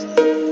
Música